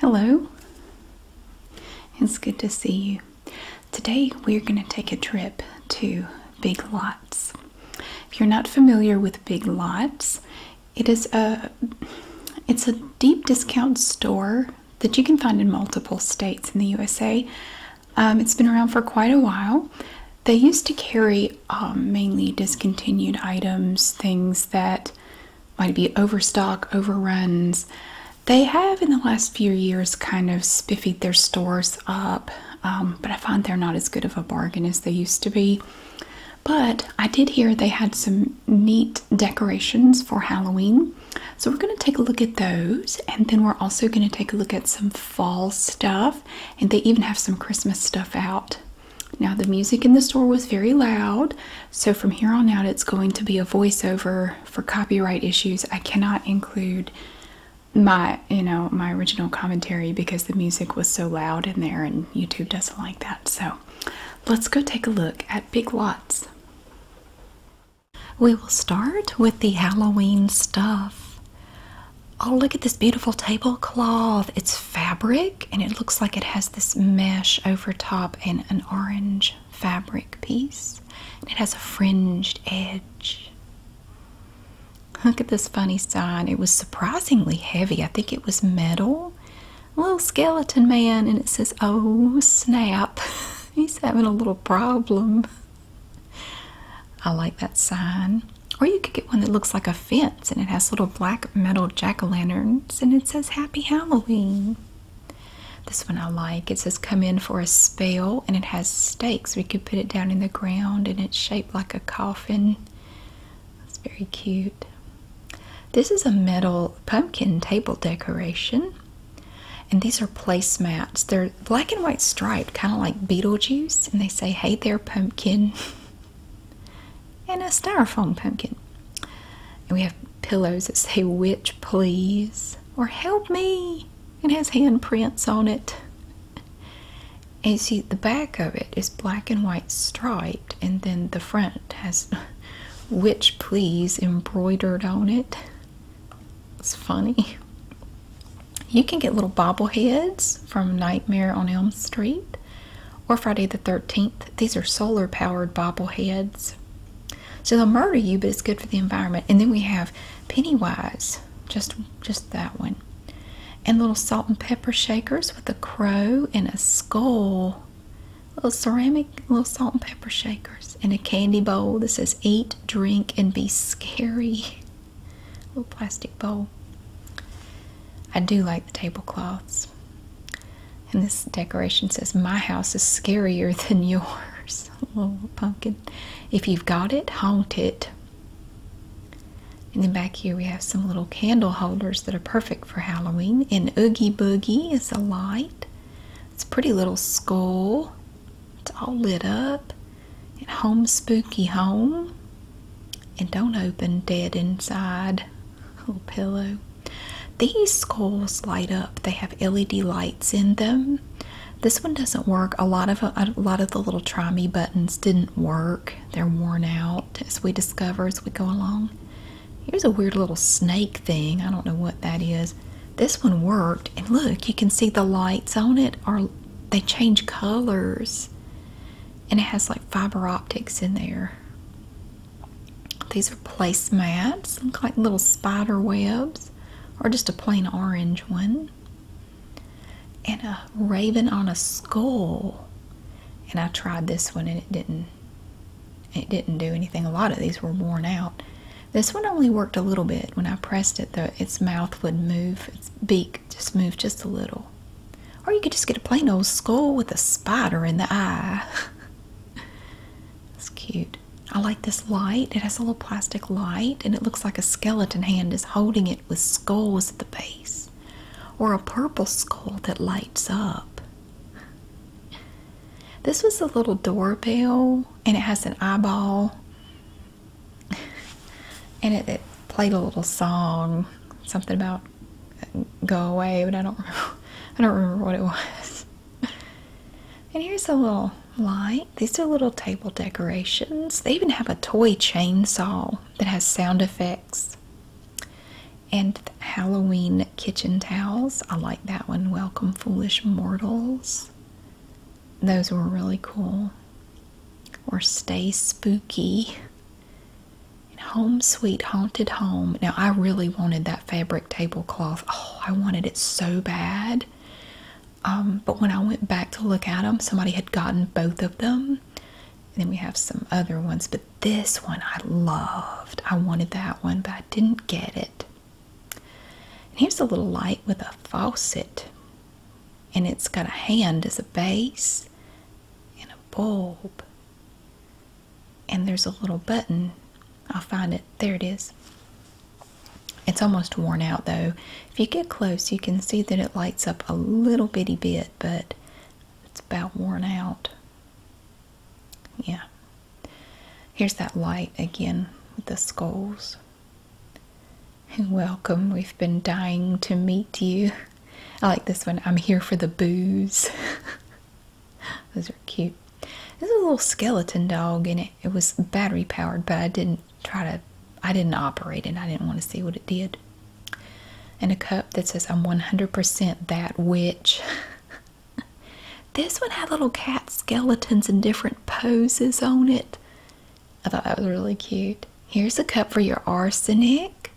Hello. It's good to see you. Today we're going to take a trip to Big Lots. If you're not familiar with Big Lots, it is a it's a deep discount store that you can find in multiple states in the USA. Um, it's been around for quite a while. They used to carry um, mainly discontinued items, things that might be overstock, overruns. They have in the last few years kind of spiffied their stores up, um, but I find they're not as good of a bargain as they used to be. But I did hear they had some neat decorations for Halloween. So we're going to take a look at those and then we're also going to take a look at some fall stuff and they even have some Christmas stuff out. Now the music in the store was very loud, so from here on out it's going to be a voiceover for copyright issues. I cannot include my, you know, my original commentary because the music was so loud in there and YouTube doesn't like that. So, let's go take a look at Big Lots. We will start with the Halloween stuff. Oh, look at this beautiful tablecloth. It's fabric and it looks like it has this mesh over top and an orange fabric piece. It has a fringed edge. Look at this funny sign. It was surprisingly heavy. I think it was metal. A little skeleton man, and it says, Oh, snap. He's having a little problem. I like that sign. Or you could get one that looks like a fence and it has little black metal jack o' lanterns and it says Happy Halloween. This one I like. It says come in for a spell and it has stakes. We could put it down in the ground and it's shaped like a coffin. It's very cute. This is a metal pumpkin table decoration. And these are placemats. They're black and white striped, kind of like Beetlejuice. And they say, hey there, pumpkin. and a styrofoam pumpkin. And we have pillows that say, witch please, or help me. It has handprints on it. And you see, the back of it is black and white striped, and then the front has witch please embroidered on it. It's funny. You can get little bobbleheads from Nightmare on Elm Street or Friday the 13th. These are solar powered bobbleheads. So they'll murder you, but it's good for the environment. And then we have Pennywise, just just that one. And little salt and pepper shakers with a crow and a skull. Little ceramic little salt and pepper shakers. And a candy bowl that says eat, drink, and be scary. Little plastic bowl. I do like the tablecloths. And this decoration says, My house is scarier than yours. little pumpkin. If you've got it, haunt it. And then back here we have some little candle holders that are perfect for Halloween. And Oogie Boogie is a light. It's a pretty little skull. It's all lit up. And Home Spooky Home. And don't open dead inside. Little pillow. These skulls light up. They have LED lights in them. This one doesn't work. A lot of a lot of the little try me buttons didn't work. They're worn out as we discover as we go along. Here's a weird little snake thing. I don't know what that is. This one worked, and look, you can see the lights on it are they change colors. And it has like fiber optics in there. These are placemats, look like little spider webs, or just a plain orange one and a raven on a skull. And I tried this one and it didn't it didn't do anything. A lot of these were worn out. This one only worked a little bit. When I pressed it, the its mouth would move, its beak just moved just a little. Or you could just get a plain old skull with a spider in the eye. it's cute. I like this light. It has a little plastic light and it looks like a skeleton hand is holding it with skulls at the base or a purple skull that lights up. This was a little doorbell and it has an eyeball and it, it played a little song, something about uh, go away, but I don't I don't remember what it was. And here's a little light. These are little table decorations. They even have a toy chainsaw that has sound effects. And Halloween kitchen towels. I like that one. Welcome, foolish mortals. Those were really cool. Or stay spooky. home sweet haunted home. Now I really wanted that fabric tablecloth. Oh, I wanted it so bad. Um, but when I went look at them, somebody had gotten both of them. And then we have some other ones, but this one I loved. I wanted that one, but I didn't get it. And here's a little light with a faucet. And it's got a hand as a base and a bulb. And there's a little button. I'll find it. There it is. It's almost worn out though. If you get close, you can see that it lights up a little bitty bit, but about worn out. Yeah. Here's that light again with the skulls. Welcome, we've been dying to meet you. I like this one. I'm here for the booze. Those are cute. There's a little skeleton dog in it. It was battery powered, but I didn't try to, I didn't operate it. I didn't want to see what it did. And a cup that says, I'm 100% that witch. this one had little cat skeletons in different poses on it. I thought that was really cute. Here's a cup for your arsenic.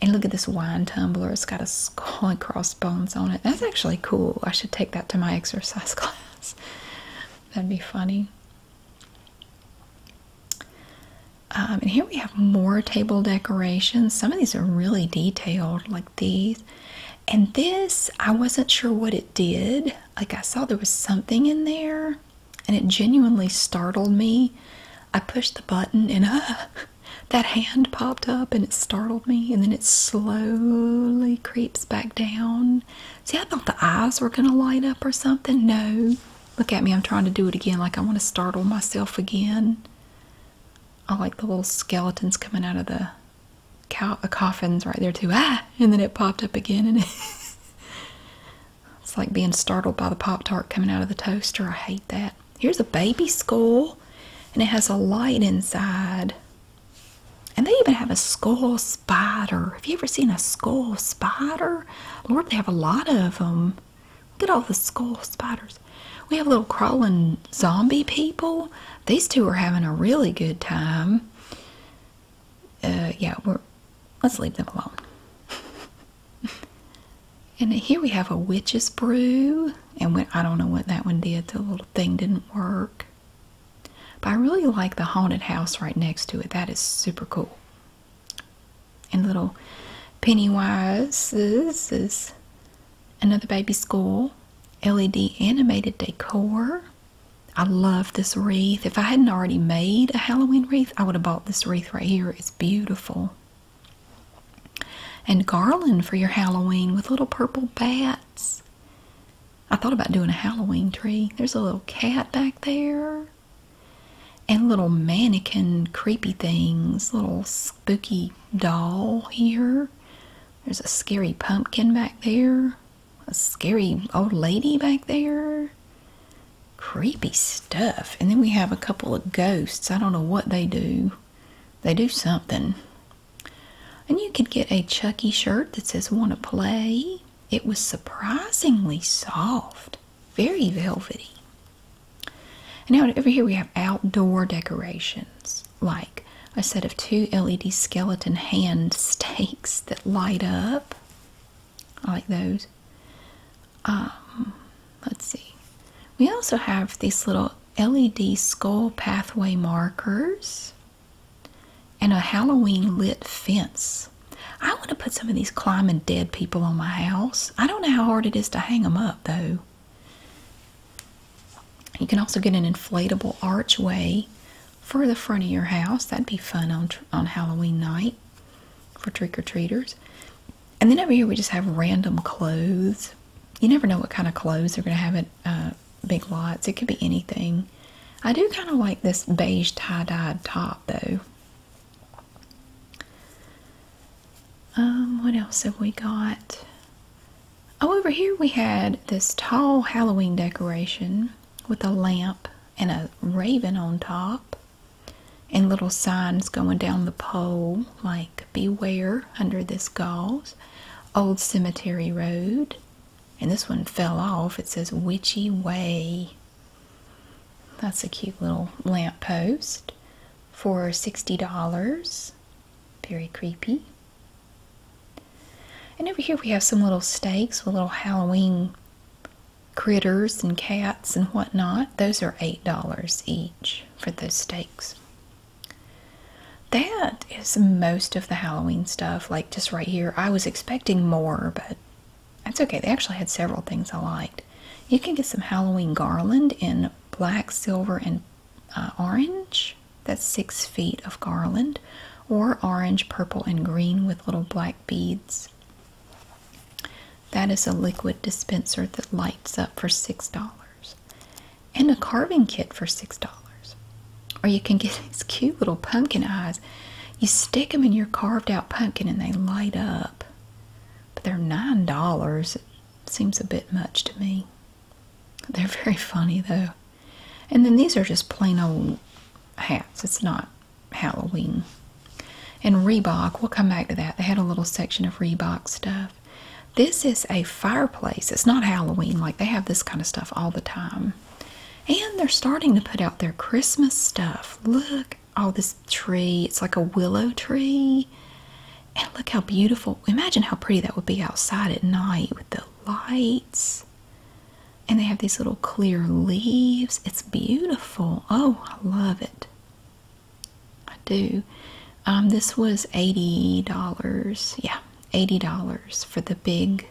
And look at this wine tumbler. It's got a skull and crossbones on it. That's actually cool. I should take that to my exercise class. That'd be funny. Um, and here we have more table decorations. Some of these are really detailed, like these. And this, I wasn't sure what it did. Like I saw there was something in there, and it genuinely startled me. I pushed the button, and uh, that hand popped up, and it startled me. And then it slowly creeps back down. See, I thought the eyes were going to light up or something. No. Look at me. I'm trying to do it again, like I want to startle myself again. I like the little skeletons coming out of the cow coffins right there too. Ah, and then it popped up again, and it's like being startled by the pop tart coming out of the toaster. I hate that. Here's a baby skull, and it has a light inside. And they even have a skull spider. Have you ever seen a skull spider? Lord, they have a lot of them. Look at all the skull spiders. We have little crawling zombie people. These two are having a really good time. Uh, yeah, we're let's leave them alone. and here we have a witch's brew, and when, I don't know what that one did. The little thing didn't work. But I really like the haunted house right next to it. That is super cool. And little Pennywise this is another baby skull. LED animated decor. I love this wreath. If I hadn't already made a Halloween wreath, I would have bought this wreath right here. It's beautiful. And garland for your Halloween with little purple bats. I thought about doing a Halloween tree. There's a little cat back there. And little mannequin creepy things. Little spooky doll here. There's a scary pumpkin back there a scary old lady back there. Creepy stuff. And then we have a couple of ghosts. I don't know what they do. They do something. And you could get a Chucky shirt that says Want to Play. It was surprisingly soft, very velvety. And now over here we have outdoor decorations, like a set of two LED skeleton hand stakes that light up. I like those. Um, let's see. We also have these little LED skull pathway markers and a Halloween lit fence. I want to put some of these climbing dead people on my house. I don't know how hard it is to hang them up though. You can also get an inflatable archway for the front of your house. That'd be fun on on Halloween night for trick or treaters. And then over here we just have random clothes you never know what kind of clothes they're going to have at uh, Big Lots. It could be anything. I do kind of like this beige tie-dyed top, though. Um, what else have we got? Oh, over here we had this tall Halloween decoration with a lamp and a raven on top. and little signs going down the pole like beware under this gauze old cemetery road and this one fell off it says witchy way that's a cute little lamp post for $60 very creepy and over here we have some little stakes with little halloween critters and cats and whatnot those are $8 each for those stakes that is most of the Halloween stuff, like just right here. I was expecting more, but that's okay. They actually had several things I liked. You can get some Halloween garland in black, silver, and uh, orange. That's six feet of garland, or orange, purple, and green with little black beads. That is a liquid dispenser that lights up for $6. And a carving kit for $6. Or you can get these cute little pumpkin eyes. You stick them in your carved out pumpkin and they light up. But they're $9. It seems a bit much to me. They're very funny though. And then these are just plain old hats. It's not Halloween. And Reebok, we'll come back to that. They had a little section of Reebok stuff. This is a fireplace. It's not Halloween. Like they have this kind of stuff all the time. And they're starting to put out their Christmas stuff. Look, all this tree. It's like a willow tree. And look how beautiful. Imagine how pretty that would be outside at night with the lights. And they have these little clear leaves. It's beautiful. Oh, I love it. I do. Um, this was $80. Yeah, $80 for the big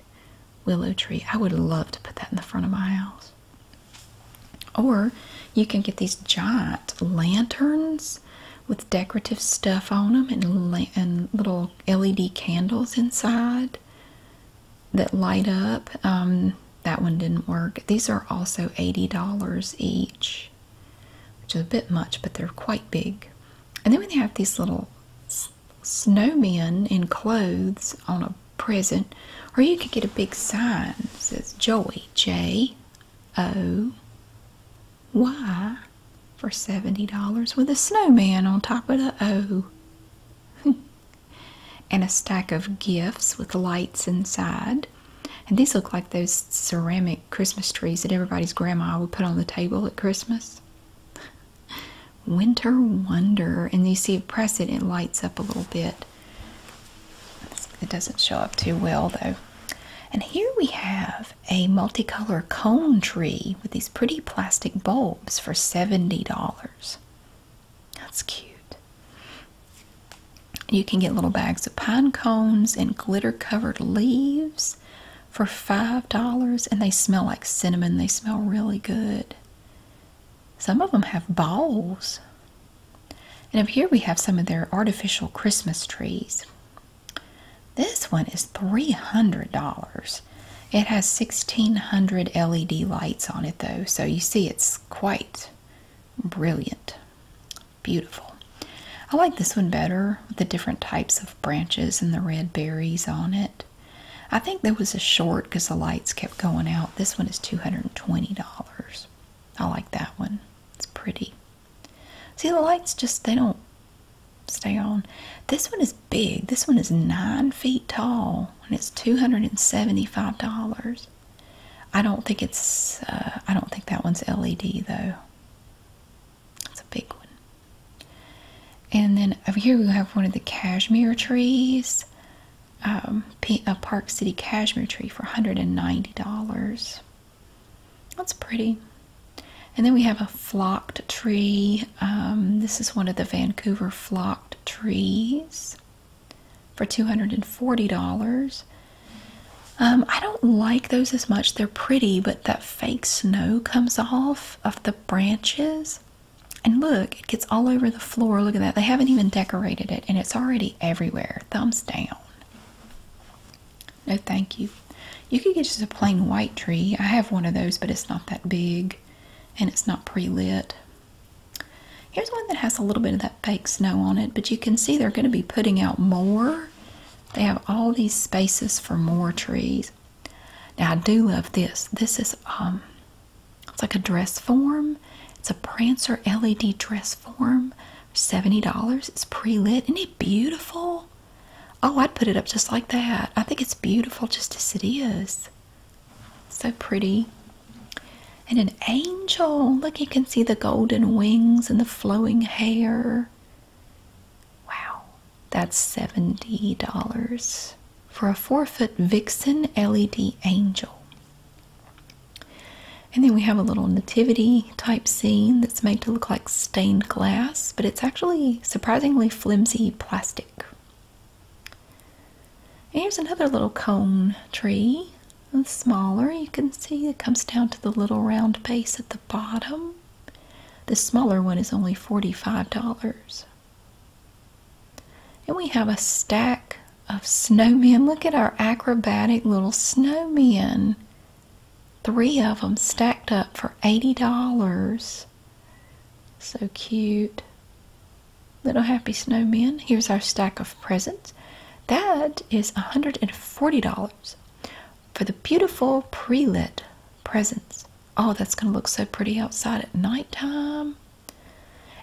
willow tree. I would love to put that in the front of my house. Or you can get these giant lanterns with decorative stuff on them and, and little LED candles inside that light up. Um, that one didn't work. These are also $80 each, which is a bit much, but they're quite big. And then we have these little snowmen in clothes on a present, or you could get a big sign that says Joey, J O Y, for $70 with a snowman on top of the O. and a stack of gifts with lights inside. And these look like those ceramic Christmas trees that everybody's grandma would put on the table at Christmas. Winter Wonder. And you see, press it, it lights up a little bit. It doesn't show up too well though. And here we have a multicolor cone tree with these pretty plastic bulbs for $70. That's cute. You can get little bags of pine cones and glitter covered leaves for $5 and they smell like cinnamon. They smell really good. Some of them have balls. And up here we have some of their artificial Christmas trees. This one is $300. It has 1600 LED lights on it though, so you see it's quite brilliant. Beautiful. I like this one better with the different types of branches and the red berries on it. I think there was a short because the lights kept going out. This one is $220. I like that one. It's pretty. See, the lights just, they don't stay on. This one is big. This one is nine feet tall and it's $275. I don't think it's, uh, I don't think that one's LED though. It's a big one. And then over here we have one of the cashmere trees. Um, a Park City cashmere tree for $190. That's pretty. And then we have a flocked tree. Um, this is one of the Vancouver flocked trees for $240. Um, I don't like those as much. They're pretty, but that fake snow comes off of the branches. And look, it gets all over the floor. Look at that. They haven't even decorated it, and it's already everywhere. Thumbs down. No, thank you. You could get just a plain white tree. I have one of those, but it's not that big and it's not pre-lit. Here's one that has a little bit of that fake snow on it, but you can see they're going to be putting out more. They have all these spaces for more trees. Now I do love this. This is um it's like a dress form. It's a Prancer LED dress form. $70. It's pre-lit. Isn't it beautiful? Oh, I'd put it up just like that. I think it's beautiful just as it is. So pretty. And an angel. Look, you can see the golden wings and the flowing hair. Wow, that's $70 for a four foot vixen LED angel. And then we have a little nativity type scene that's made to look like stained glass, but it's actually surprisingly flimsy plastic. And here's another little cone tree. Smaller. You can see it comes down to the little round base at the bottom. The smaller one is only $45. And we have a stack of snowmen. Look at our acrobatic little snowmen. Three of them stacked up for $80. So cute. Little happy snowmen. Here's our stack of presents. That is $140 for the beautiful pre-lit presents. Oh, that's going to look so pretty outside at nighttime.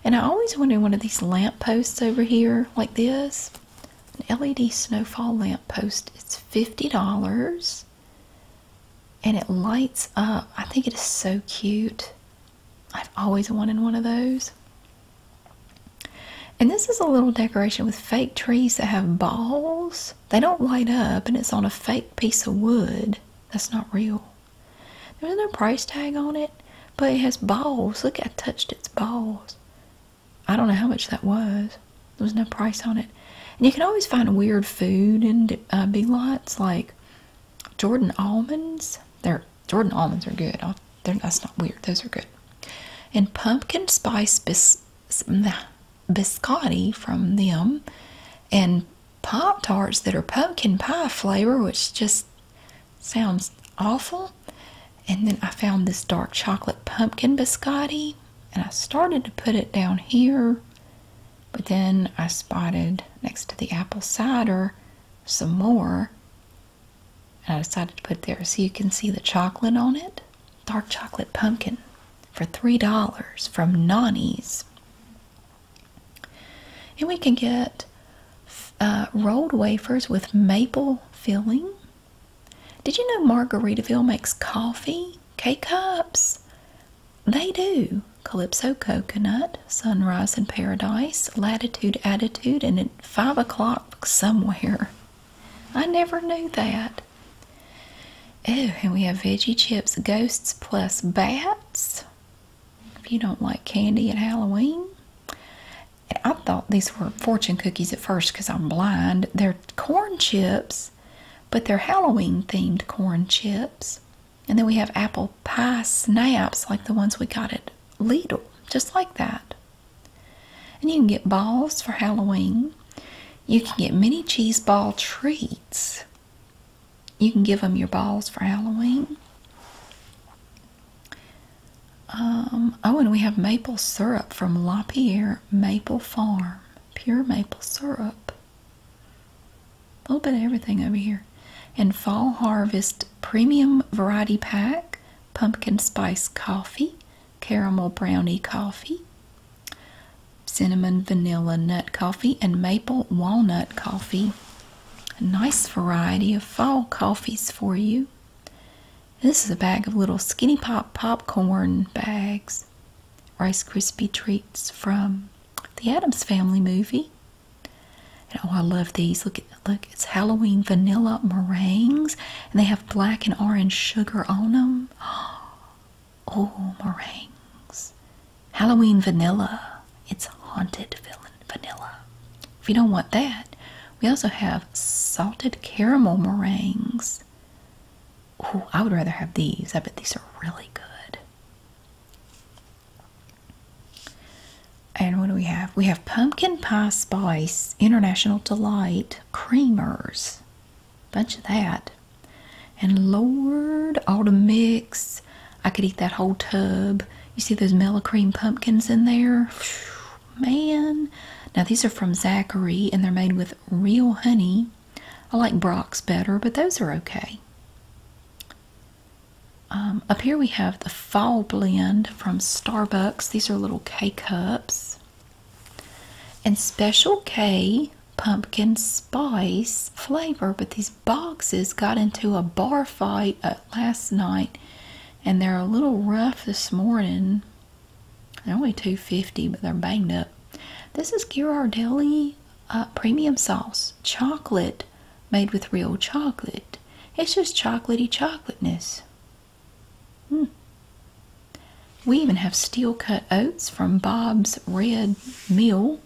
And I always wanted one of these lamp posts over here like this. An LED snowfall lamp post. It's $50 and it lights up. I think it is so cute. I've always wanted one of those. And this is a little decoration with fake trees that have balls. They don't light up, and it's on a fake piece of wood. That's not real. There's no price tag on it, but it has balls. Look, I touched its balls. I don't know how much that was. There was no price on it. And you can always find weird food in uh, Big Lots, like Jordan almonds. They're Jordan almonds are good. That's not weird. Those are good. And pumpkin spice bis, biscotti from them, and pop tarts that are pumpkin pie flavor, which just sounds awful. And then I found this dark chocolate pumpkin biscotti, and I started to put it down here, but then I spotted next to the apple cider some more and I decided to put there so you can see the chocolate on it. Dark chocolate pumpkin for $3 from Nonni's. And we can get uh, rolled wafers with maple filling. Did you know Margaritaville makes coffee? K-Cups? They do. Calypso Coconut, Sunrise in Paradise, Latitude Attitude, and at 5 o'clock somewhere. I never knew that. Oh, and we have veggie chips, ghosts plus bats. If you don't like candy at Halloween. I thought these were fortune cookies at first because I'm blind. They're corn chips, but they're Halloween themed corn chips. And then we have apple pie snaps like the ones we got at Lidl, just like that. And you can get balls for Halloween. You can get mini cheese ball treats. You can give them your balls for Halloween. Um, oh, and we have maple syrup from LaPierre Maple Farm. Pure maple syrup. A little bit of everything over here. And Fall Harvest Premium Variety Pack, Pumpkin Spice Coffee, Caramel Brownie Coffee, Cinnamon Vanilla Nut Coffee, and Maple Walnut Coffee. A nice variety of fall coffees for you. This is a bag of little Skinny Pop popcorn bags. Rice Krispie treats from the Addams Family movie. And oh, I love these. Look at look, it's Halloween vanilla meringues, and they have black and orange sugar on them. Oh, meringues. Halloween vanilla. It's haunted vanilla. If you don't want that, we also have salted caramel meringues. Oh, I would rather have these. I bet these are really good. And what do we have? We have pumpkin pie spice, international delight, creamers. Bunch of that. And Lord, all the mix. I could eat that whole tub. You see those mellow cream pumpkins in there? Man. Now these are from Zachary and they're made with real honey. I like Brach's better, but those are okay. Um, up here we have the Fall Blend from Starbucks. These are little K cups. and Special K pumpkin spice flavor. But these boxes got into a bar fight uh, last night, and they're a little rough this morning. They're only two fifty, but they're banged up. This is Ghirardelli uh, premium sauce, chocolate made with real chocolate. It's just chocolatey chocolateness. We even have steel cut oats from Bob's Red Mill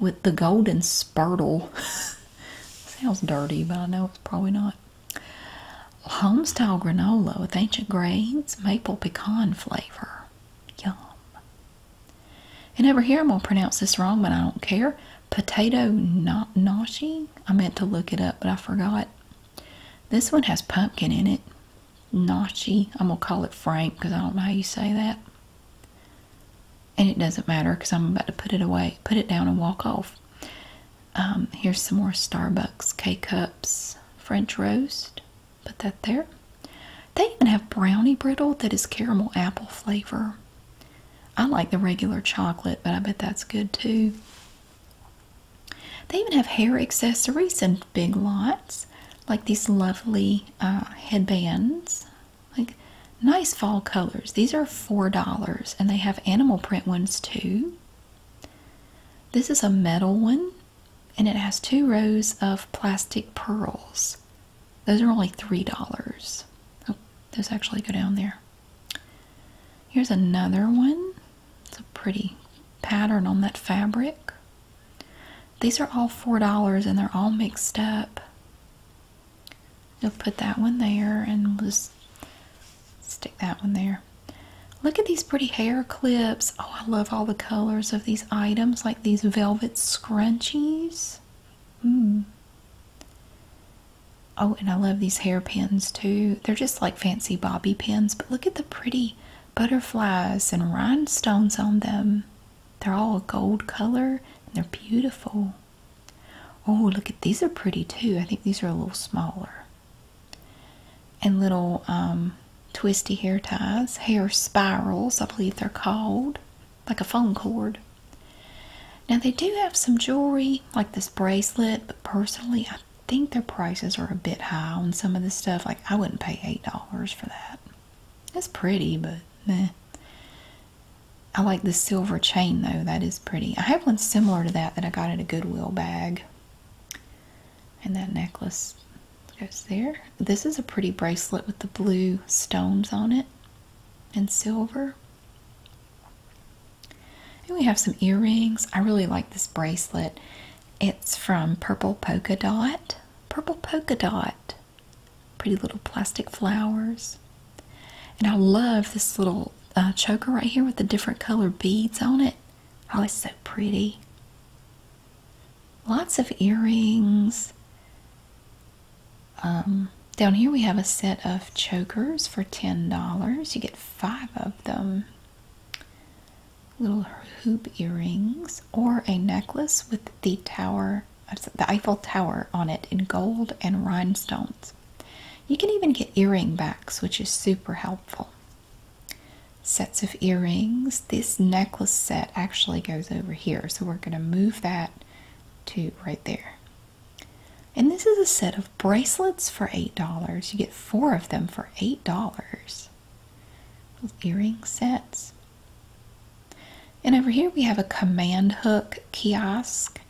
with the golden spurtle. Sounds dirty, but I know it's probably not. Homestyle granola with ancient grains, maple pecan flavor. Yum. And over here, I'm going to pronounce this wrong, but I don't care. Potato not nashi. I meant to look it up, but I forgot. This one has pumpkin in it. Nachi. I'm going to call it Frank because I don't know how you say that. And it doesn't matter because I'm about to put it away, put it down and walk off. Um, here's some more Starbucks K Cups French roast. Put that there. They even have brownie brittle that is caramel apple flavor. I like the regular chocolate, but I bet that's good too. They even have hair accessories in big lots, like these lovely uh, headbands. Like nice fall colors. These are $4 and they have animal print ones too. This is a metal one and it has two rows of plastic pearls. Those are only $3. Oh, those actually go down there. Here's another one. It's a pretty pattern on that fabric. These are all $4 and they're all mixed up. You'll put that one there and we'll just stick that one there. Look at these pretty hair clips. Oh, I love all the colors of these items, like these velvet scrunchies. Mm. Oh, and I love these hairpins too. They're just like fancy bobby pins, but look at the pretty butterflies and rhinestones on them. They're all a gold color and they're beautiful. Oh, look at these are pretty too. I think these are a little smaller. And little um, twisty hair ties, hair spirals, I believe they're called, like a phone cord. Now they do have some jewelry, like this bracelet, but personally, I think their prices are a bit high on some of this stuff. Like I wouldn't pay eight dollars for that. It's pretty, but meh. I like the silver chain though. That is pretty. I have one similar to that that I got in a Goodwill bag. And that necklace goes there. This is a pretty bracelet with the blue stones on it and silver. And we have some earrings. I really like this bracelet. It's from Purple Polka Dot. Purple Polka Dot. Pretty little plastic flowers. And I love this little uh, choker right here with the different colored beads on it. Oh, it's so pretty. Lots of earrings. Um, down here we have a set of chokers for $10. You get five of them. Little hoop earrings or a necklace with the tower, the Eiffel Tower on it in gold and rhinestones. You can even get earring backs, which is super helpful. Sets of earrings. This necklace set actually goes over here, so we're going to move that to right there. And this is a set of bracelets for $8. You get four of them for $8. earring sets. And over here we have a command hook kiosk.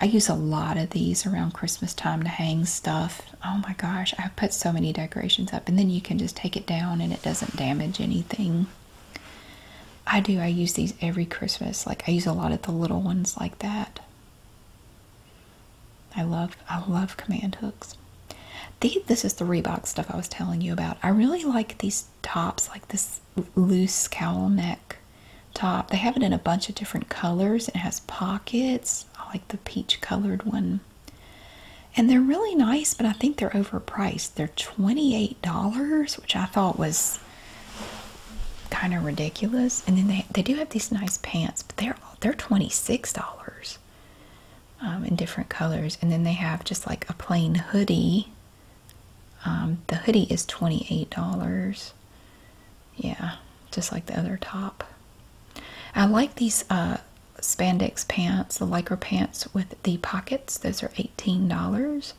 I use a lot of these around Christmas time to hang stuff. Oh my gosh, I've put so many decorations up and then you can just take it down and it doesn't damage anything. I do, I use these every Christmas. Like I use a lot of the little ones like that. I love I love command hooks. this is the Reebok stuff I was telling you about. I really like these tops, like this loose cowl neck top. They have it in a bunch of different colors. It has pockets. I like the peach colored one. And they're really nice, but I think they're overpriced. They're $28, which I thought was kind of ridiculous. And then they, they do have these nice pants, but they're they're $26 um, in different colors. And then they have just like a plain hoodie. Um, the hoodie is $28. Yeah, just like the other top. I like these uh, spandex pants, the lycra pants with the pockets. Those are $18.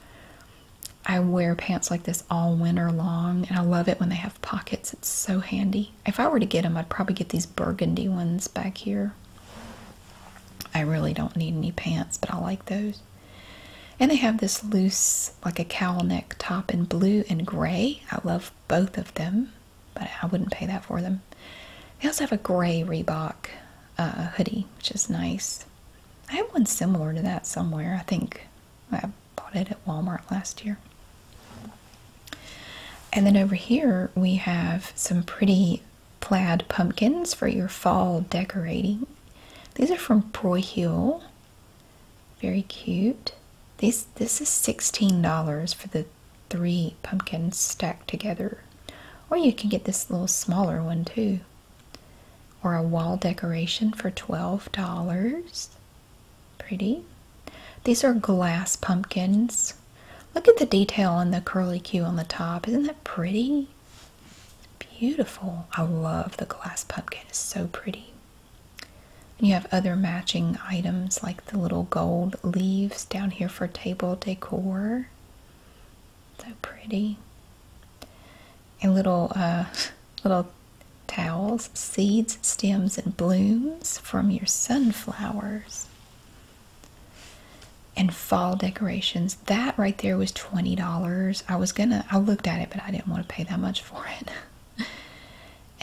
I wear pants like this all winter long, and I love it when they have pockets. It's so handy. If I were to get them, I'd probably get these burgundy ones back here. I really don't need any pants, but I like those. And they have this loose, like a cowl neck top in blue and gray. I love both of them, but I wouldn't pay that for them. They also have a gray Reebok uh, hoodie, which is nice. I have one similar to that somewhere. I think I bought it at Walmart last year. And then over here we have some pretty plaid pumpkins for your fall decorating. These are from Broyhill. Very cute. These this is $16 for the three pumpkins stacked together. Or you can get this little smaller one too. Or a wall decoration for $12. Pretty. These are glass pumpkins. Look at the detail on the curly Q on the top. Isn't that pretty? Beautiful. I love the glass pumpkin. It's so pretty. You have other matching items like the little gold leaves down here for table decor. So pretty. And little uh, little towels, seeds, stems, and blooms from your sunflowers. And fall decorations. That right there was $20. I was gonna, I looked at it, but I didn't want to pay that much for it.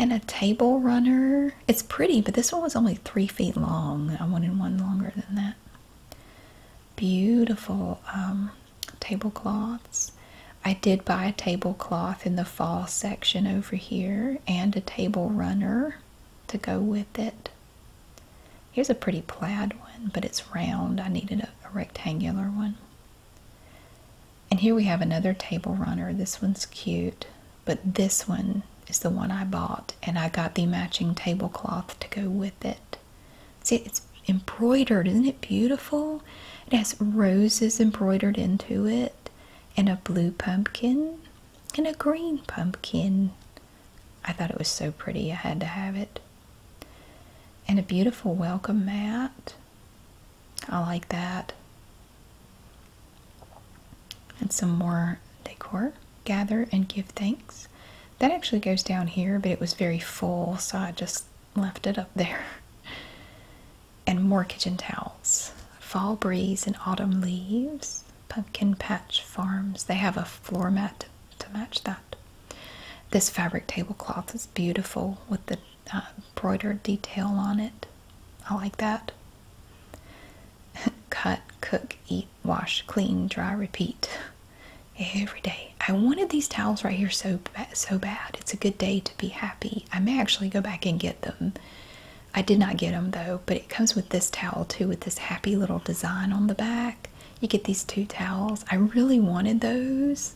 and a table runner. It's pretty, but this one was only three feet long. I wanted one longer than that. Beautiful um, tablecloths. I did buy a tablecloth in the fall section over here and a table runner to go with it. Here's a pretty plaid one, but it's round. I needed a, a rectangular one. And here we have another table runner. This one's cute, but this one is the one I bought, and I got the matching tablecloth to go with it. See, it's embroidered. Isn't it beautiful? It has roses embroidered into it and a blue pumpkin and a green pumpkin. I thought it was so pretty, I had to have it. And a beautiful welcome mat. I like that. And some more decor. Gather and give thanks. That actually goes down here, but it was very full, so I just left it up there. And more kitchen towels. Fall breeze and autumn leaves. Pumpkin Patch Farms. They have a floor mat to match that. This fabric tablecloth is beautiful with the uh, embroidered detail on it. I like that. Cut, cook, eat, wash, clean, dry, repeat. Every day. I wanted these towels right here so so bad. It's a good day to be happy. I may actually go back and get them. I did not get them though, but it comes with this towel too with this happy little design on the back. You get these two towels. I really wanted those.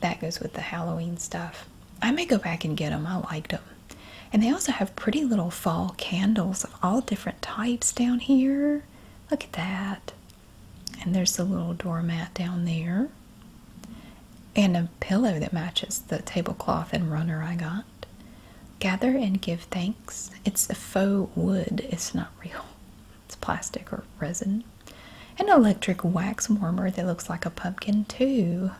That goes with the Halloween stuff. I may go back and get them. I liked them. And they also have pretty little fall candles of all different types down here. Look at that. And there's the little doormat down there. And a pillow that matches the tablecloth and runner I got. Gather and give thanks. It's a faux wood, it's not real. It's plastic or resin an electric wax warmer that looks like a pumpkin too.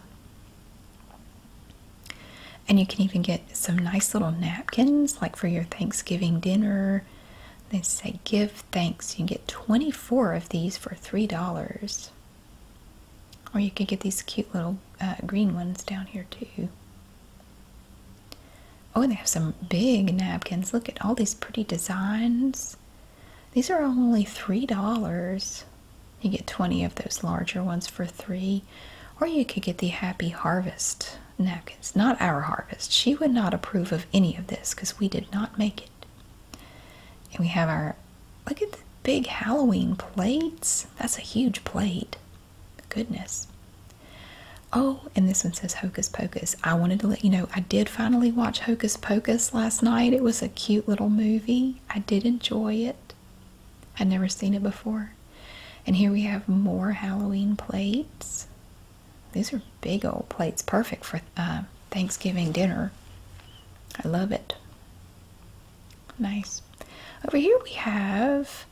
And you can even get some nice little napkins, like for your Thanksgiving dinner. They say give thanks. You can get 24 of these for $3. Or you could get these cute little uh, green ones down here too. Oh, they have some big napkins. Look at all these pretty designs. These are only $3. You get 20 of those larger ones for three. Or you could get the Happy Harvest napkins. Not our harvest. She would not approve of any of this because we did not make it. And we have our, look at the big Halloween plates. That's a huge plate. Goodness. Oh, and this one says Hocus Pocus. I wanted to let you know I did finally watch Hocus Pocus last night. It was a cute little movie. I did enjoy it. I'd never seen it before. And here we have more Halloween plates. These are big old plates, perfect for uh, Thanksgiving dinner. I love it. Nice. Over here we have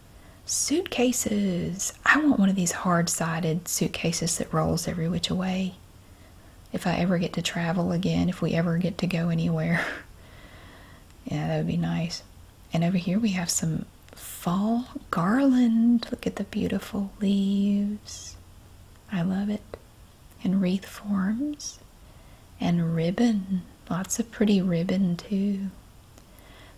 Suitcases. I want one of these hard sided suitcases that rolls every which way. If I ever get to travel again, if we ever get to go anywhere. yeah, that would be nice. And over here we have some fall garland. Look at the beautiful leaves. I love it. And wreath forms. And ribbon. Lots of pretty ribbon too.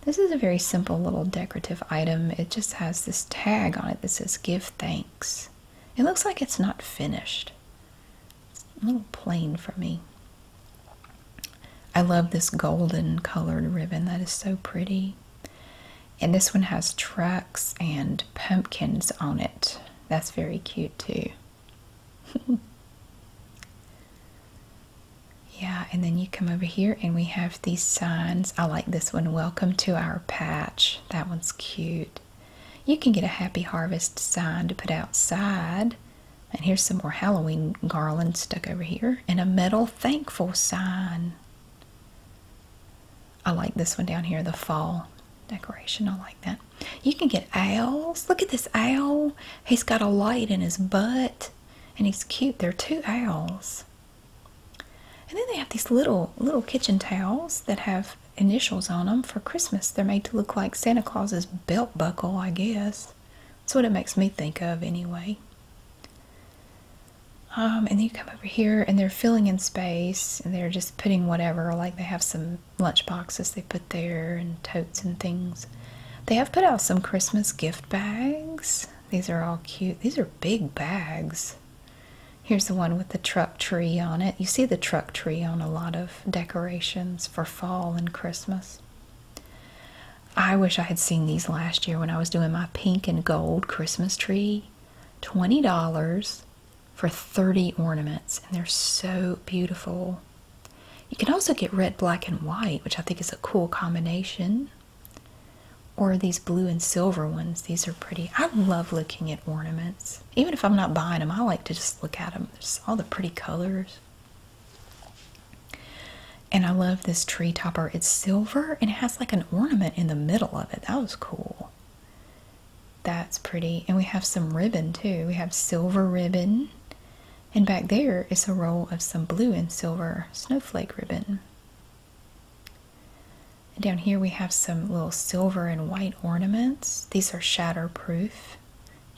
This is a very simple little decorative item. It just has this tag on it that says give thanks. It looks like it's not finished. A little plain for me. I love this golden colored ribbon. That is so pretty. And this one has trucks and pumpkins on it. That's very cute too. yeah, and then you come over here and we have these signs. I like this one. Welcome to our patch. That one's cute. You can get a happy harvest sign to put outside. And here's some more Halloween garland stuck over here. And a metal thankful sign. I like this one down here, the fall decoration. I like that. You can get owls. Look at this owl. He's got a light in his butt. And he's cute. There are two owls. And then they have these little little kitchen towels that have initials on them for Christmas. They're made to look like Santa Claus's belt buckle, I guess. That's what it makes me think of anyway. Um, and then you come over here and they're filling in space and they're just putting whatever, like they have some lunch boxes they put there and totes and things. They have put out some Christmas gift bags. These are all cute. These are big bags. Here's the one with the truck tree on it. You see the truck tree on a lot of decorations for fall and Christmas. I wish I had seen these last year when I was doing my pink and gold Christmas tree. $20 for 30 ornaments, and they're so beautiful. You can also get red, black, and white, which I think is a cool combination. Or these blue and silver ones. These are pretty. I love looking at ornaments. Even if I'm not buying them, I like to just look at them. There's all the pretty colors. And I love this tree topper. It's silver and it has like an ornament in the middle of it. That was cool. That's pretty. And we have some ribbon too. We have silver ribbon and back there is a roll of some blue and silver snowflake ribbon. And down here we have some little silver and white ornaments. These are shatterproof,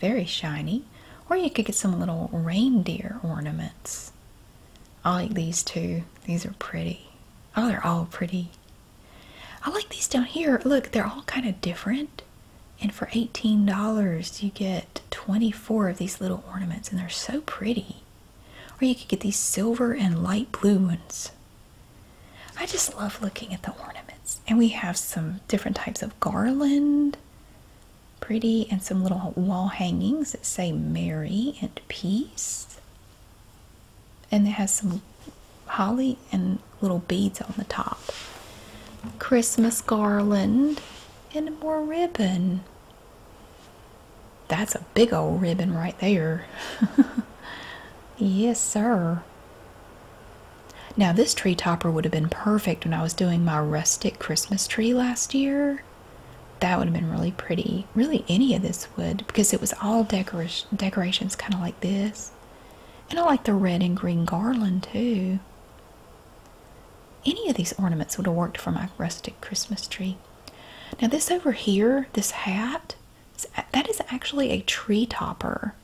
very shiny. Or you could get some little reindeer ornaments. I like these too. These are pretty. Oh, they're all pretty. I like these down here. Look, they're all kind of different. And for $18, you get 24 of these little ornaments, and they're so pretty. Or you could get these silver and light blue ones. I just love looking at the ornaments. And we have some different types of garland, pretty, and some little wall hangings that say Merry and Peace. And it has some holly and little beads on the top. Christmas garland and more ribbon. That's a big old ribbon right there. Yes, sir. Now, this tree topper would have been perfect when I was doing my rustic Christmas tree last year. That would have been really pretty. Really, any of this would, because it was all decora decorations kind of like this. And I like the red and green garland, too. Any of these ornaments would have worked for my rustic Christmas tree. Now, this over here, this hat, that is actually a tree topper.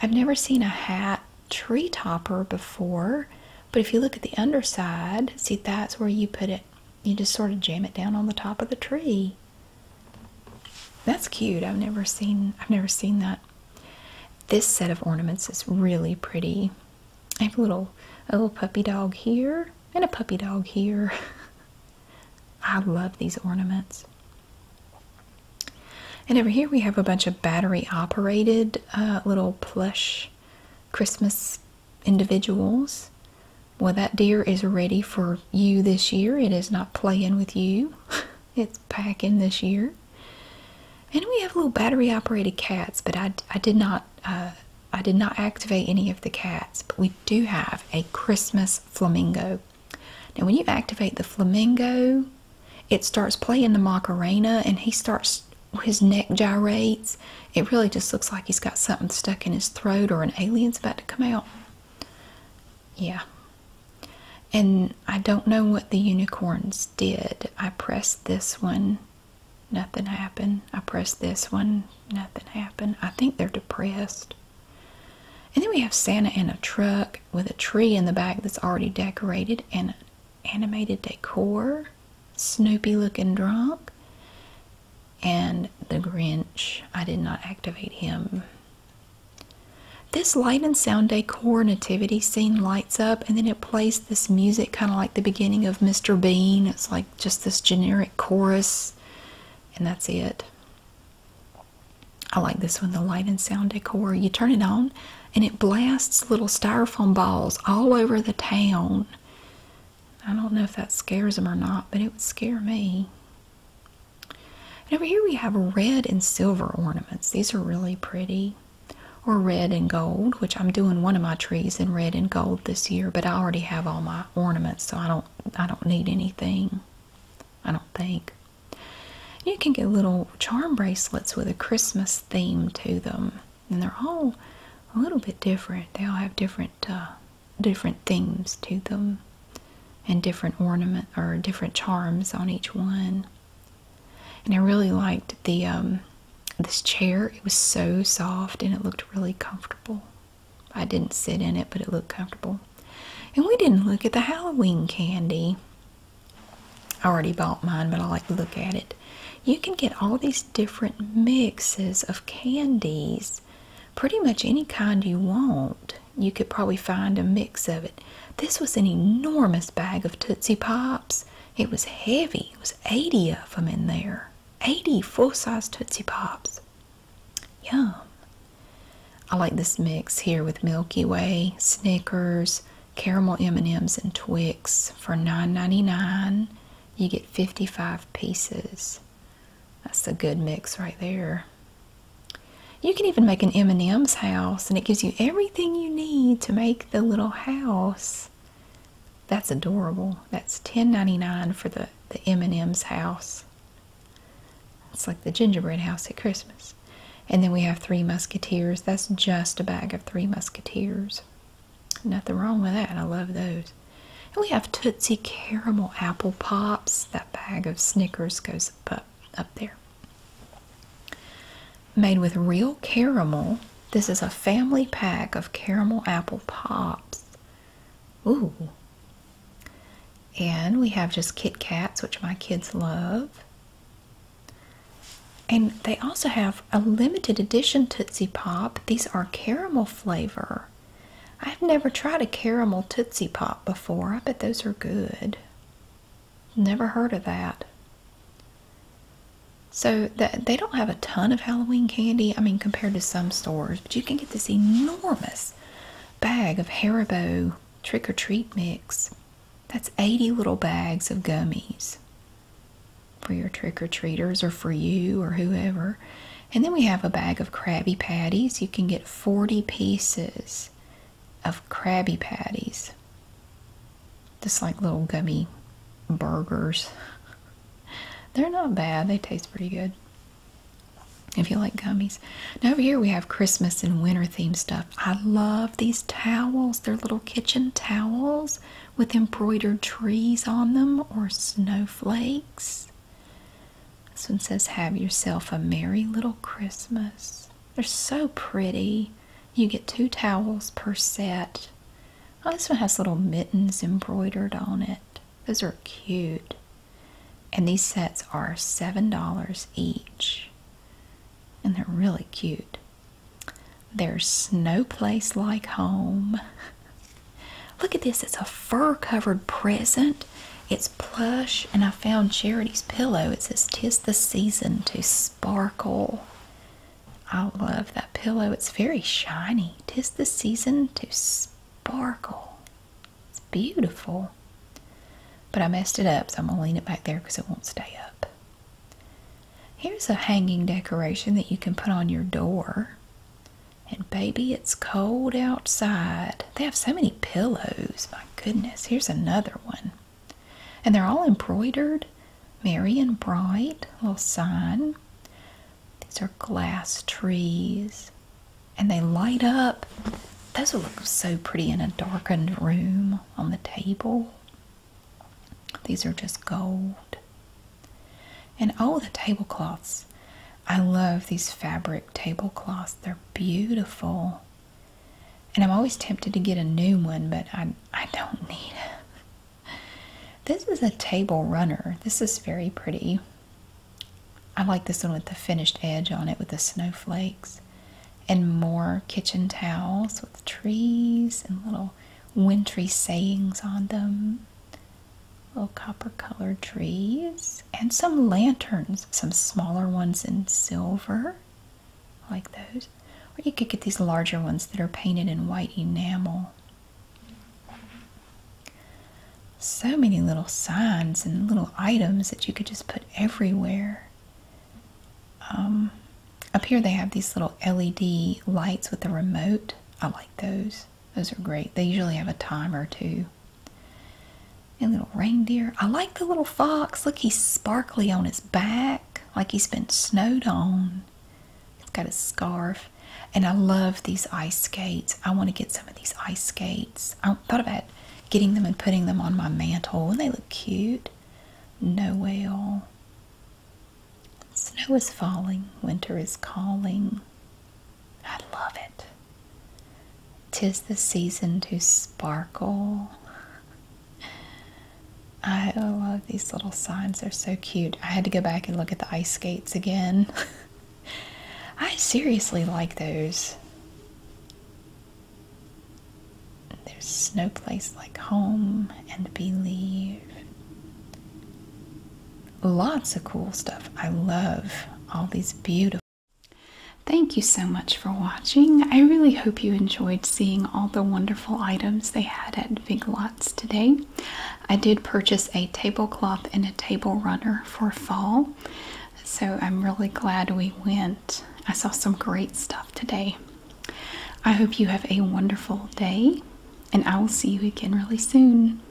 I've never seen a hat tree topper before, but if you look at the underside, see that's where you put it. You just sort of jam it down on the top of the tree. That's cute. I've never seen I've never seen that. This set of ornaments is really pretty. I have a little a little puppy dog here and a puppy dog here. I love these ornaments. And over here we have a bunch of battery operated uh, little plush Christmas individuals. Well, that deer is ready for you this year. It is not playing with you. it's packing this year. And we have little battery operated cats, but I, I did not uh, I did not activate any of the cats. But we do have a Christmas flamingo. Now, when you activate the flamingo, it starts playing the Macarena, and he starts his neck gyrates. It really just looks like he's got something stuck in his throat or an alien's about to come out. Yeah. And I don't know what the unicorns did. I pressed this one, nothing happened. I pressed this one, nothing happened. I think they're depressed. And then we have Santa in a truck with a tree in the back that's already decorated and animated decor. Snoopy looking drunk. And the Grinch. I did not activate him. This light and sound decor nativity scene lights up and then it plays this music kind of like the beginning of Mr. Bean. It's like just this generic chorus and that's it. I like this one, the light and sound decor. You turn it on and it blasts little styrofoam balls all over the town. I don't know if that scares them or not, but it would scare me. And over here we have red and silver ornaments. These are really pretty. Or red and gold, which I'm doing one of my trees in red and gold this year, but I already have all my ornaments, so I don't I don't need anything. I don't think. You can get little charm bracelets with a Christmas theme to them, and they're all a little bit different. They all have different uh, different themes to them, and different ornament or different charms on each one. And I really liked the um, this chair. It was so soft and it looked really comfortable. I didn't sit in it, but it looked comfortable. And we didn't look at the Halloween candy. I already bought mine, but I like to look at it. You can get all these different mixes of candies. Pretty much any kind you want. You could probably find a mix of it. This was an enormous bag of Tootsie Pops. It was heavy. It was 80 of them in there. 80 full-size Tootsie Pops. Yum. I like this mix here with Milky Way, Snickers, caramel M&Ms, and Twix for $9.99. You get 55 pieces. That's a good mix right there. You can even make an M&M's house, and it gives you everything you need to make the little house. That's adorable. That's $10.99 for the, the M&M's house. It's like the gingerbread house at Christmas. And then we have Three Musketeers. That's just a bag of Three Musketeers. Nothing wrong with that. I love those. And we have Tootsie Caramel Apple Pops. That bag of Snickers goes up, up there. Made with real caramel. This is a family pack of caramel apple pops. Ooh. And we have just Kit Kats, which my kids love. And they also have a limited edition Tootsie Pop. These are caramel flavor. I've never tried a caramel Tootsie Pop before. I bet those are good. Never heard of that. So they don't have a ton of Halloween candy, I mean compared to some stores, but you can get this enormous bag of Haribo trick or treat mix. That's 80 little bags of gummies for your trick or treaters or for you or whoever. And then we have a bag of Krabby Patties. You can get 40 pieces of Krabby Patties. Just like little gummy burgers. They're not bad. They taste pretty good. If you like gummies. Now over here we have Christmas and winter themed stuff. I love these towels. They're little kitchen towels with embroidered trees on them or snowflakes. This one says, Have yourself a merry little Christmas. They're so pretty. You get two towels per set. Oh, this one has little mittens embroidered on it. Those are cute. And these sets are $7 each. And they're really cute. There's No Place Like Home. Look at this. It's a fur covered present it's plush, and I found Charity's pillow. It says, Tis the season to sparkle. I love that pillow. It's very shiny. Tis the season to sparkle. It's beautiful. But I messed it up, so I'm to lean it back there because it won't stay up. Here's a hanging decoration that you can put on your door. And baby, it's cold outside. They have so many pillows. My goodness. Here's another one. And they're all embroidered. Merry and bright. Little sign. These are glass trees and they light up. Those would look so pretty in a darkened room on the table. These are just gold. And oh, the tablecloths. I love these fabric tablecloths. They're beautiful. And I'm always tempted to get a new one, but I, I don't need it. This is a table runner. This is very pretty. I like this one with the finished edge on it with the snowflakes. And more kitchen towels with trees and little wintry sayings on them. Little copper colored trees. And some lanterns, some smaller ones in silver, like those. Or you could get these larger ones that are painted in white enamel. So many little signs and little items that you could just put everywhere. Um, up here they have these little LED lights with a remote. I like those. Those are great. They usually have a timer too. And little reindeer. I like the little fox. Look, he's sparkly on his back, like he's been snowed on. He's got a scarf. And I love these ice skates. I want to get some of these ice skates. I thought about getting them and putting them on my mantle, and they look cute. Noel. Snow is falling, winter is calling. I love it. Tis the season to sparkle. Oh, I love these little signs. They're so cute. I had to go back and look at the ice skates again. I seriously like those. There's no place like home and believe. Lots of cool stuff. I love all these beautiful. Thank you so much for watching. I really hope you enjoyed seeing all the wonderful items they had at Big Lots today. I did purchase a tablecloth and a table runner for fall, so I'm really glad we went. I saw some great stuff today. I hope you have a wonderful day, and I will see you again really soon.